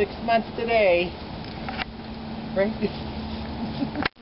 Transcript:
six months today. Right?